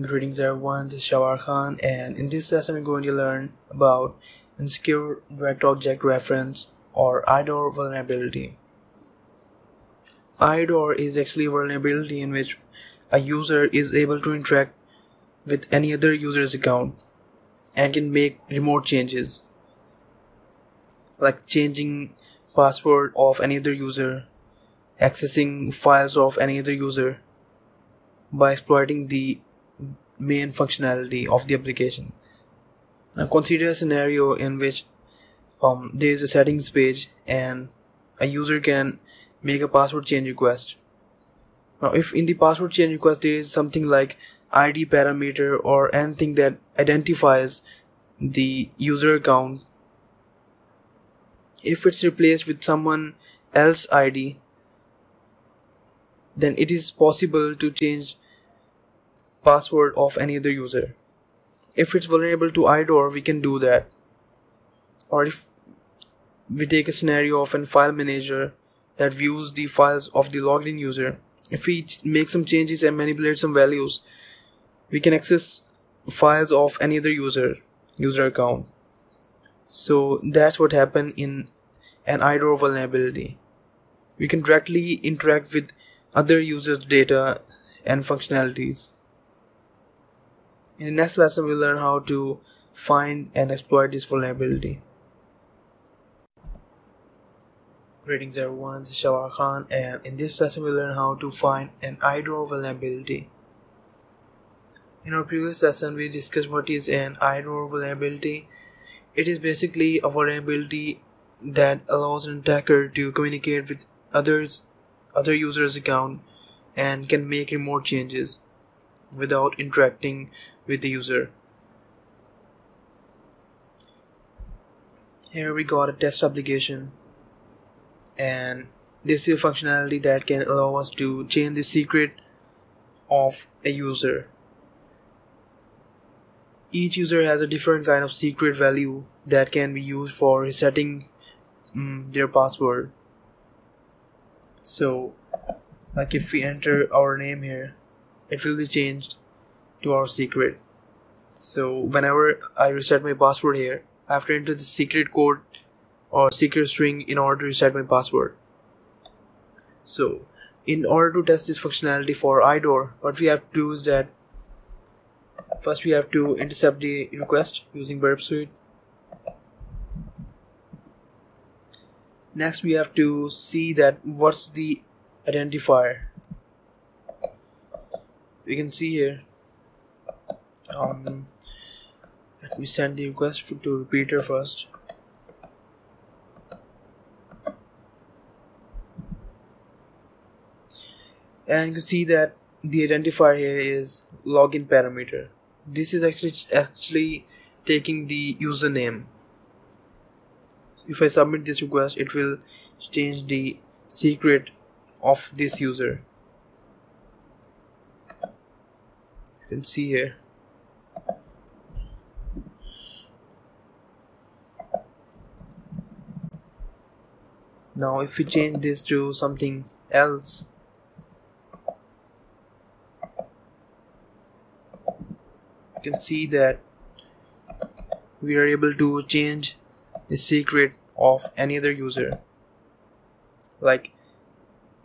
Greetings everyone, this is Shawar Khan and in this lesson we're going to learn about insecure direct object reference or IDOR vulnerability. IDOR is actually a vulnerability in which a user is able to interact with any other user's account and can make remote changes like changing password of any other user, accessing files of any other user by exploiting the main functionality of the application. Now consider a scenario in which um, there is a settings page and a user can make a password change request. Now if in the password change request there is something like ID parameter or anything that identifies the user account if it's replaced with someone else ID then it is possible to change password of any other user. If it's vulnerable to IDOR, we can do that. Or if we take a scenario of a file manager that views the files of the logged in user, if we make some changes and manipulate some values, we can access files of any other user user account. So that's what happened in an IDOR vulnerability. We can directly interact with other users' data and functionalities. In the next lesson, we'll learn how to find and exploit this vulnerability. Greetings everyone, this is Shawar Khan and in this lesson we'll learn how to find an IDOR vulnerability. In our previous lesson we discussed what is an IDOR vulnerability. It is basically a vulnerability that allows an attacker to communicate with others other users account and can make remote changes without interacting with the user. Here we got a test application and this is a functionality that can allow us to change the secret of a user. Each user has a different kind of secret value that can be used for resetting um, their password. So like if we enter our name here it will be changed to our secret. So whenever I reset my password here I have to enter the secret code or secret string in order to reset my password. So in order to test this functionality for IDOR what we have to do is that first we have to intercept the request using burp suite. Next we have to see that what's the identifier we can see here um, let me send the request to repeater first. And you can see that the identifier here is login parameter. This is actually actually taking the username. If I submit this request it will change the secret of this user you can see here. Now if we change this to something else you can see that we are able to change the secret of any other user. Like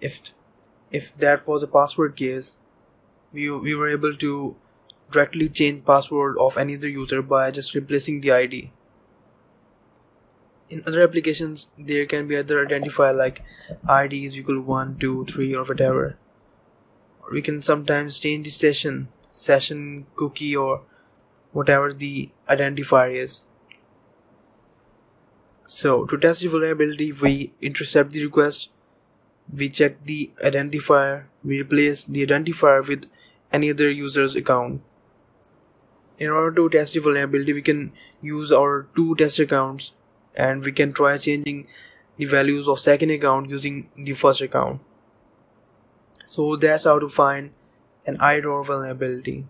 if if that was a password case we, we were able to directly change password of any other user by just replacing the ID in other applications there can be other identifier like id is equal 1 2 3 or whatever. Or we can sometimes change the session session cookie or whatever the identifier is. So to test the vulnerability we intercept the request we check the identifier we replace the identifier with any other user's account. In order to test the vulnerability we can use our two test accounts and we can try changing the values of second account using the first account. So that's how to find an IDOR vulnerability